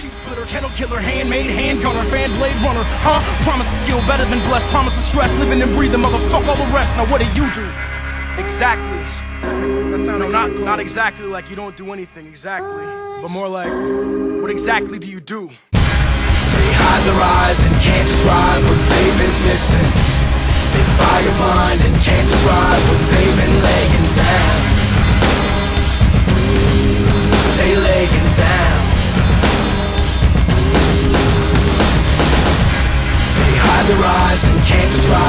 Sheep splitter, kettle killer, handmade, handgunner, fan blade runner. Huh? Promise a skill better than blessed. Promise a stress, living and breathing, motherfuck all the rest. Now what do you do? Exactly. No, not not exactly like you don't do anything exactly, but more like what exactly do you do? They hide their eyes and can't describe what they've been missing. They fire blind Hide eyes and can't describe